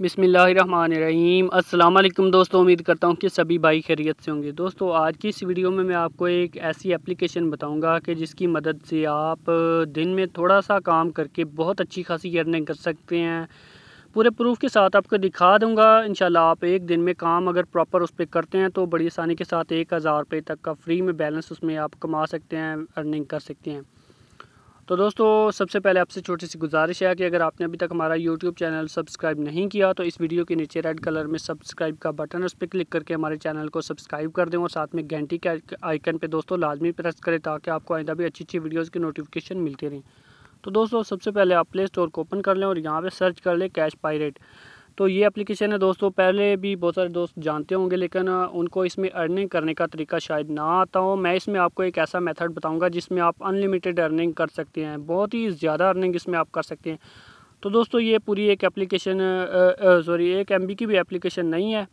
بسم اللہ الرحمن الرحیم۔ السلام علیکم دوستوں امید کرتا ہوں کہ سبھی بھائی خیریت سے ہوں گے۔ دوستوں آج کی اس ویڈیو میں میں آپ کو ایک ایسی اپلیکیشن بتاؤں گا کہ جس کی مدد سے آپ دن میں تھوڑا سا کام کر کے بہت اچھی خاصی ارننگ کر سکتے ہیں۔ پورے پروف کے ساتھ آپ کو دکھا دوں گا۔ انشاءاللہ آپ ایک دن میں کام اگر پراپر اس پہ کرتے ہیں تو بڑی آسانی کے ساتھ ایک ہزار روپے تک کا فری میں بیلنس اس میں آپ کما سکتے ہیں ارننگ کر سکتے ہیں۔ تو دوستو، سب سے پہلے آپ سے چھوٹی سی گزارش ہے کہ اگر آپ نے ابھی تک ہمارا یوٹیوب چینل سبسکرائب نہیں کیا تو اس ویڈیو کے نیچے ریڈ کلر میں سبسکرائب کا بٹن اس پہ کلک کر کے ہمارے چینل کو سبسکرائب کر دیں اور ساتھ میں گھنٹی کے آئیکن پہ دوستو لازمی پریس کریں تاکہ آپ کو آئندہ بھی اچھی اچھی ویڈیوز کی نوٹیفکیشن ملتی رہیں۔ تو دوستو، سب سے پہلے آپ پلے اسٹور کو اوپن کر لیں اور یہاں پہ سرچ کر لیں کیش پائریٹ تو یہ اپلیکیشن ہے دوستو، پہلے بھی بہت سارے دوست جانتے ہوں گے، لیکن ان کو اس میں ارننگ کرنے کا طریقہ شاید نہ آتا ہو۔ میں اس میں آپ کو ایک ایسا میتھڈ بتاؤں گا جس میں آپ انلیمیٹڈ ارننگ کر سکتے ہیں۔ بہت ہی زیادہ ارننگ اس میں آپ کر سکتے ہیں۔ تو دوستو، یہ پوری ایک اپلیکیشن سوری ایک ایم بی کی بھی اپلیکیشن نہیں ہے۔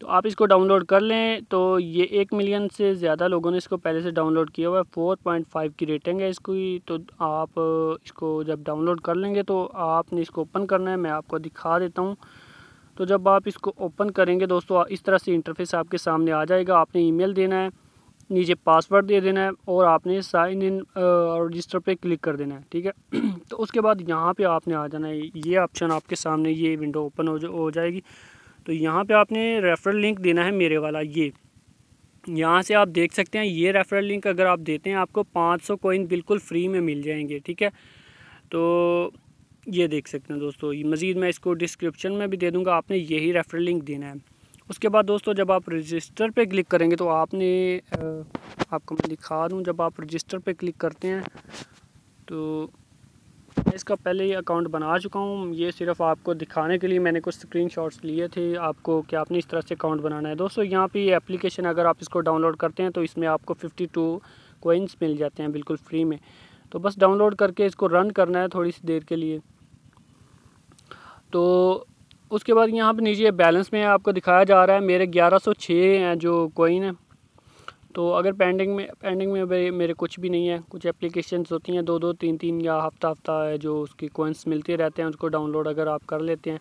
تو آپ اس کو ڈاؤن لوڈ کر لیں تو یہ ایک ملین سے زیادہ لوگوں نے اس کو پہلے سے ڈاؤن لوڈ کیا ہوا ہے۔ فور پوائنٹ فائیو کی ریٹنگ ہے اس کی۔ تو آپ اس کو جب ڈاؤن لوڈ کر لیں گے تو آپ نے اس کو اوپن کرنا ہے۔ میں آپ کو دکھا دیتا ہوں۔ تو جب آپ اس کو اوپن کریں گے دوستو، اس طرح سے انٹرفیس آپ کے سامنے آ جائے گا۔ آپ نے ای میل دینا ہے، نیچے پاسورڈ دے دینا ہے اور آپ نے سائن ان رجسٹر پہ کلک کر دینا ہے۔ ٹھیک ہے؟ تو اس کے بعد یہاں پہ آپ نے آ جانا ہے۔ یہ آپشن آپ کے سامنے یہ ونڈو اوپن ہو جائے گی۔ تو یہاں پہ آپ نے ریفرل لنک دینا ہے میرے والا، یہ۔ یہاں سے آپ دیکھ سکتے ہیں، یہ ریفرل لنک اگر آپ دیتے ہیں، آپ کو پانچ سو کوئن بالکل فری میں مل جائیں گے، ٹھیک ہے؟ تو یہ دیکھ سکتے ہیں دوستو مزید میں اس کو ڈسکرپشن میں بھی دے دوں گا، آپ نے یہی ریفرل لنک دینا ہے۔ اس کے بعد دوستو، جب آپ رجسٹر پہ کلک کریں گے تو آپ نے آپ کو میں دکھا دوں، جب آپ رجسٹر پہ کلک کرتے ہیں تو میں اس کا پہلے ہی اکاؤنٹ بنا چکا ہوں۔ یہ صرف آپ کو دکھانے کے لیے میں نے کچھ سکرین شاٹس لیے تھے۔ آپ کو کہ آپ نے اس طرح سے اکاؤنٹ بنانا ہے۔ دوستو، یہاں پہ یہ اپلیکیشن اگر آپ اس کو ڈاؤن لوڈ کرتے ہیں تو اس میں آپ کو ففٹی ٹو کوئنس مل جاتے ہیں بالکل فری میں۔ تو بس ڈاؤن لوڈ کر کے اس کو رن کرنا ہے تھوڑی سی دیر کے لیے۔ تو اس کے بعد یہاں پہ نیچے بیلنس میں آپ کو دکھایا جا رہا ہے۔ میرے گیارہ سو چھ ہیں جو کوئن ہیں۔ تو اگر پینڈنگ میں پینڈنگ میں میرے کچھ بھی نہیں ہے، کچھ اپلیکیشنز ہوتی ہیں، دو دو، تین تین یا ہفتہ ہفتہ ہے جو اس کی کوئنس ملتے رہتے ہیں، اس کو ڈاؤن لوڈ اگر آپ کر لیتے ہیں۔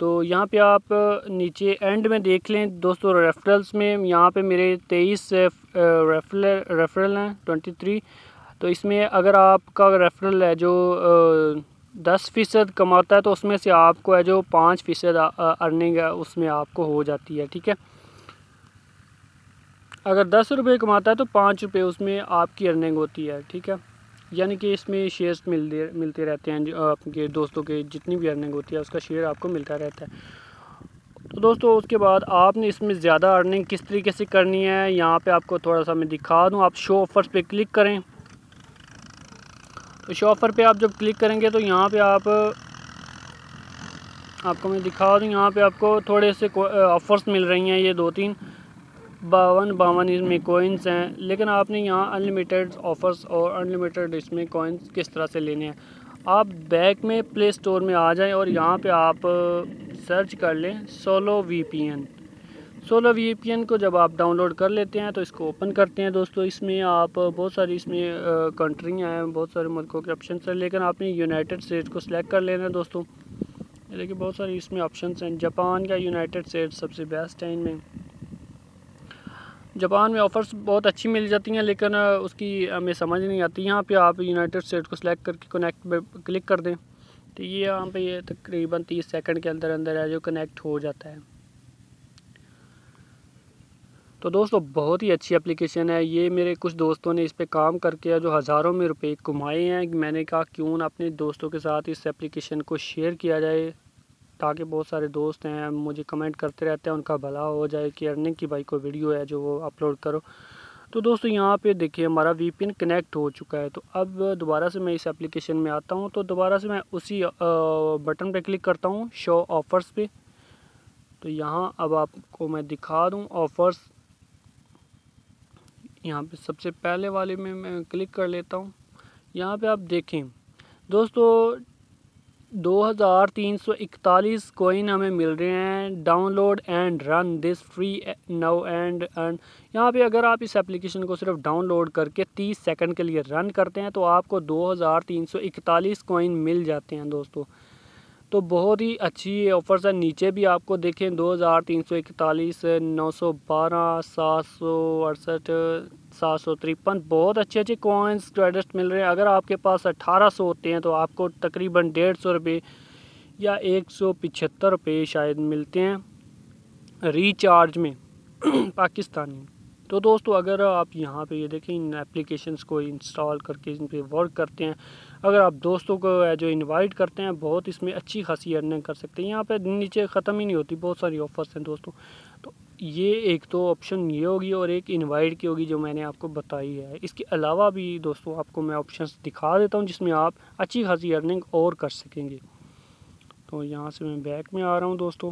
تو یہاں پہ آپ نیچے اینڈ میں دیکھ لیں دوستو ریفرلس میں یہاں پہ میرے تیئیس ریفرل ریفرل ہیں ٹوئنٹی تھری تو اس میں اگر آپ کا ریفرل ہے جو دس فیصد کماتا ہے تو اس میں سے آپ کو ہے جو پانچ فیصد ارننگ ہے، اس میں آپ کو ہو جاتی ہے، ٹھیک ہے۔ اگر دس روپے کماتا ہے تو پانچ روپے اس میں آپ کی ارننگ ہوتی ہے، ٹھیک ہے؟ یعنی کہ اس میں شیئرس ملتے ملتے رہتے ہیں، جو آپ کے دوستوں کے جتنی بھی ارننگ ہوتی ہے، اس کا شیئر آپ کو ملتا رہتا ہے۔ تو دوستو، اس کے بعد آپ نے اس میں زیادہ ارننگ کس طریقے سے کرنی ہے؟ یہاں پہ آپ کو تھوڑا سا میں دکھا دوں۔ آپ شو آفرس پہ کلک کریں۔ تو شو آفر پہ آپ جب کلک کریں گے تو یہاں پہ آپ آپ کو میں دکھا دوں۔ یہاں پہ آپ کو تھوڑے سے آفرس مل رہی ہیں، یہ دو تین۔ باون باون اس میں کوئنس ہیں۔ لیکن آپ نے یہاں انلیمیٹڈ آفرس اور انلیمیٹڈ اس میں کوئنس کس طرح سے لینے ہیں؟ آپ بیک میں پلے اسٹور میں آ جائیں اور یہاں پہ آپ سرچ کر لیں Solo V P N Solo V P N کو جب آپ ڈاؤن لوڈ کر لیتے ہیں تو اس کو اوپن کرتے ہیں دوستو۔ اس میں آپ بہت ساری اس میں کنٹریاں ہیں، بہت سارے ملکوں کے آپشنس ہیں۔ لیکن آپ نے یونائٹڈ اسٹیٹ کو سلیکٹ کر لینا ہے دوستو۔ لیکن بہت ساری اس میں آپشنس ہیں۔ جاپان کا یونائٹڈ اسٹیٹ سب سے بیسٹ ہے ان میں۔ جاپان میں آفرس بہت اچھی مل جاتی ہیں، لیکن اس کی ہمیں سمجھ نہیں آتی۔ یہاں پہ آپ یونائٹڈ اسٹیٹ کو سلیکٹ کر کے کنیکٹ پہ کلک کر دیں۔ تو یہ یہاں پہ یہ تقریباً تیس سیکنڈ کے اندر اندر ہے جو کنیکٹ ہو جاتا ہے۔ تو دوستو، بہت ہی اچھی اپلیکیشن ہے۔ یہ میرے کچھ دوستوں نے اس پہ کام کر کے جو ہزاروں میں روپے کمائے ہیں۔ میں نے کہا، کیوں نہ اپنے دوستوں کے ساتھ اس اپلیکیشن کو شیئر کیا جائے۔ تاکہ بہت سارے دوست ہیں، مجھے کمنٹ کرتے رہتے ہیں، ان کا بھلا ہو جائے کہ ارننگ کی بھائی کوئی ویڈیو ہے جو وہ اپلوڈ کرو۔ تو دوستو، یہاں پہ دیکھیں ہمارا وی پن کنیکٹ ہو چکا ہے۔ تو اب دوبارہ سے میں اس اپلیکیشن میں آتا ہوں۔ تو دوبارہ سے میں اسی بٹن پہ کلک کرتا ہوں شو آفرس پہ۔ تو یہاں اب آپ کو میں دکھا دوں آفرس یہاں پہ سب سے پہلے والے میں میں کلک کر لیتا ہوں۔ یہاں پہ آپ دیکھیں۔ دوستو دو ہزار تین سو اکتالیس کوئن ہمیں مل رہے ہیں۔ Download and run this free no and and یہاں پہ اگر آپ اس اپلیکیشن کو صرف ڈاؤن لوڈ کر کے تیس سیکنڈ کے لیے رن کرتے ہیں تو آپ کو دو ہزار تین سو اکتالیس کوئن مل جاتے ہیں دوستو۔ تو بہت ہی اچھی آفرز ہیں۔ نیچے بھی آپ کو دیکھیں، دو ہزار تین سو اکتالیس، نو سو بارہ، سات سو اڑسٹھ، سات سو ترپن۔ بہت اچھے اچھے کوائنس کریڈٹس مل رہے ہیں۔ اگر آپ کے پاس اٹھارہ سو ہوتے ہیں تو آپ کو تقریباً ڈیڑھ سو روپے یا ایک سو پچہتر روپے شاید ملتے ہیں ریچارج میں پاکستانی۔ تو دوستو، اگر آپ یہاں پہ یہ دیکھیں، ان اپلیکیشنز کو انسٹال کر کے ان پہ ورک کرتے ہیں اگر آپ دوستوں کو جو انوائٹ کرتے ہیں، بہت اس میں اچھی خاصی ارننگ کر سکتے ہیں۔ یہاں پہ نیچے ختم ہی نہیں ہوتی، بہت ساری آفرس ہیں دوستوں۔ تو یہ ایک تو آپشن یہ ہوگی اور ایک انوائٹ کی ہوگی جو میں نے آپ کو بتائی ہے۔ اس کے علاوہ بھی دوستوں، آپ کو میں آپشنس دکھا دیتا ہوں جس میں آپ اچھی خاصی ارننگ اور کر سکیں گے۔ تو یہاں سے میں بیک میں آ رہا ہوں دوستوں۔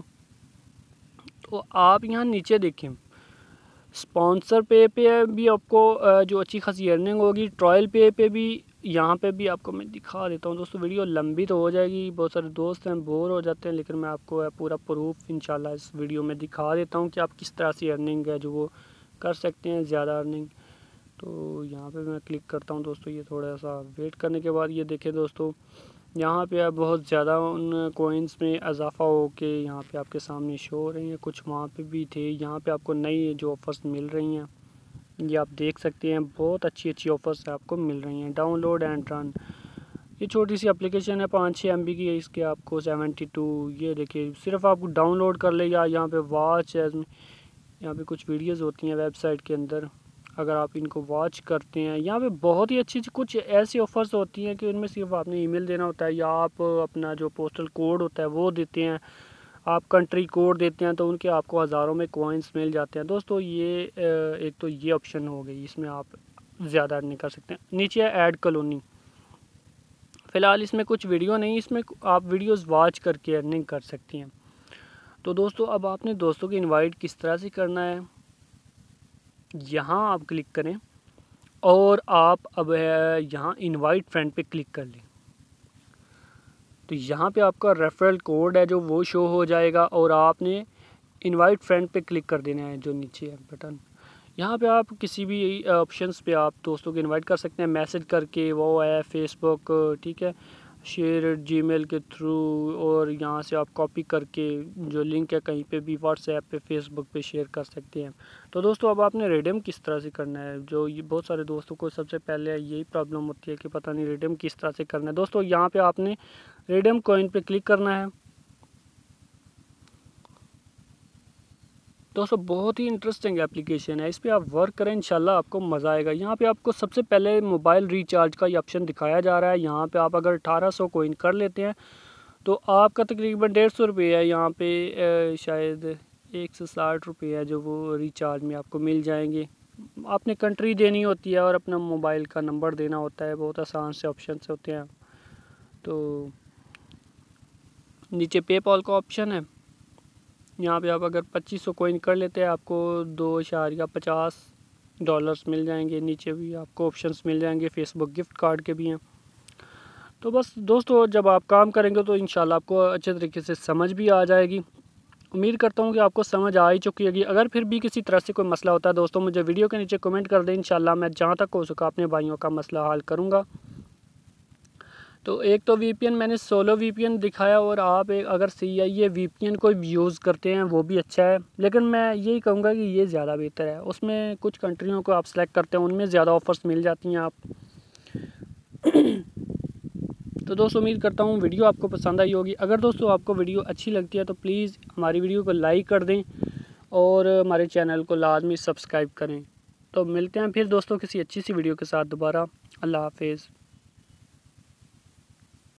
تو آپ یہاں نیچے دیکھیں۔ سپانسر پے پہ بھی آپ کو جو اچھی خاصی ارننگ ہوگی ٹرائل پے پہ بھی یہاں پہ بھی آپ کو میں دکھا دیتا ہوں دوستو، ویڈیو لمبی تو ہو جائے گی، بہت سارے دوست ہیں، بور ہو جاتے ہیں، لیکن میں آپ کو پورا پروف انشاءاللہ اس ویڈیو میں دکھا دیتا ہوں کہ آپ کس طرح سے ارننگ ہے جو وہ کر سکتے ہیں، زیادہ ارننگ تو یہاں پہ میں کلک کرتا ہوں دوستو، یہ تھوڑا سا ویٹ کرنے کے بعد یہ دیکھیں دوستو، یہاں پہ بہت زیادہ ان کوئنس میں اضافہ ہو کے یہاں پہ آپ کے سامنے شو ہو رہی ہیں، کچھ وہاں پہ بھی تھے، یہاں پہ آپ کو نئی جو آفرز مل رہی ہیں۔ یہ آپ دیکھ سکتے ہیں، بہت اچھی اچھی آفرز آپ کو مل رہی ہیں۔ ڈاؤن لوڈ اینڈ رن یہ چھوٹی سی اپلیکیشن ہے، پانچ چھ ایم بی کی ہے۔ اس کے آپ کو سیونٹی ٹو یہ دیکھیے، صرف آپ کو ڈاؤن لوڈ کر لے یا یہاں پہ واچ ہے یہاں پہ کچھ ویڈیوز ہوتی ہیں ویب سائٹ کے اندر۔ اگر آپ ان کو واچ کرتے ہیں، یہاں پہ بہت ہی اچھی کچھ ایسی آفرز ہوتی ہیں کہ ان میں صرف آپ نے ای میل دینا ہوتا ہے یا آپ اپنا جو پوسٹل کوڈ ہوتا ہے وہ دیتے ہیں۔ آپ کنٹری کوڈ دیتے ہیں تو ان کے آپ کو ہزاروں میں کوائنس مل جاتے ہیں۔ دوستو، یہ ایک تو یہ آپشن ہو گئی، اس میں آپ زیادہ ارننگ کر سکتے۔ ہیں نیچے ہے ایڈ کلونی فی الحال اس میں کچھ ویڈیو نہیں، اس میں آپ ویڈیوز واچ کر کے ارننگ کر سکتی ہیں۔ تو دوستو، اب آپ نے دوستوں کی انوائٹ کس طرح سے کرنا ہے؟ یہاں آپ کلک کریں اور آپ اب یہاں انوائٹ فرینڈ پہ کلک کر لیں۔ تو یہاں پہ آپ کا ریفرل کوڈ ہے جو وہ شو ہو جائے گا اور آپ نے انوائٹ فرینڈ پہ کلک کر دینا ہے جو نیچے ہے بٹن یہاں پہ آپ کسی بھی آپشنس پہ آپ دوستوں کو انوائٹ کر سکتے ہیں میسج کر کے وہ ہے فیس بک ٹھیک ہے شیئر جی میل کے تھرو اور یہاں سے آپ کاپی کر کے جو لنک ہے کہیں پہ بھی واٹس ایپ پہ فیس بک پہ شیئر کر سکتے ہیں۔ تو دوستو، اب آپ نے ریڈیم کس طرح سے کرنا ہے؟ جو یہ بہت سارے دوستوں کو سب سے پہلے یہی پرابلم ہوتی ہے کہ پتہ نہیں ریڈیم کس طرح سے کرنا ہے۔ دوستو، یہاں پہ آپ نے ریڈیم کوئن پہ کلک کرنا ہے دوستو بہت ہی انٹرسٹنگ اپلیکیشن ہے اس پہ آپ ورک کریں انشاءاللہ آپ کو مزہ آئے گا یہاں پہ آپ کو سب سے پہلے موبائل ریچارج کا یہ آپشن دکھایا جا رہا ہے یہاں پہ آپ اگر اٹھارہ سو کوئن کر لیتے ہیں تو آپ کا تقریباً ڈیڑھ سو روپے ہے یہاں پہ شاید ایک سو ساٹھ روپے ہے جو وہ ریچارج میں آپ کو مل جائیں گے آپ نے کنٹری دینی ہوتی ہے اور اپنا موبائل کا نمبر دینا ہوتا ہے بہت آسان سے آپشنس ہوتے ہیں تو نیچے پے پال کا آپشن ہے۔ یہاں پہ آپ اگر پچیس سو کوئن کر لیتے ہیں، آپ کو دو اشاریہ پچاس ڈالرز مل جائیں گے۔ نیچے بھی آپ کو آپشنس مل جائیں گے۔ فیس بک گفٹ کارڈ کے بھی ہیں۔ تو بس دوستو، جب آپ کام کریں گے تو انشاءاللہ آپ کو اچھے طریقے سے سمجھ بھی آ جائے گی۔ امید کرتا ہوں کہ آپ کو سمجھ آ ہی چکی ہوگی۔ اگر پھر بھی کسی طرح سے کوئی مسئلہ ہوتا ہے دوستوں مجھے ویڈیو کے نیچے کمنٹ کر دیں۔ انشاءاللہ میں جہاں تک ہو سکا اپنے بھائیوں کا مسئلہ حل کروں گا۔ تو ایک تو وی پی این میں نے سولو وی پی این دکھایا اور آپ اگر سی آئی اے وی پی این کو یوز کرتے ہیں وہ بھی اچھا ہے۔ لیکن میں یہی کہوں گا کہ یہ زیادہ بہتر ہے۔ اس میں کچھ کنٹریوں کو آپ سلیکٹ کرتے ہیں، ان میں زیادہ آفرز مل جاتی ہیں آپ۔ تو دوست امید کرتا ہوں ویڈیو آپ کو پسند آئی ہوگی۔ اگر دوستوں آپ کو ویڈیو اچھی لگتی ہے تو پلیز ہماری ویڈیو کو لائک کر دیں اور ہمارے چینل کو لازمی سبسکرائب کریں۔ تو ملتے ہیں پھر دوستوں کسی اچھی سی ویڈیو کے ساتھ دوبارہ۔ اللہ حافظ۔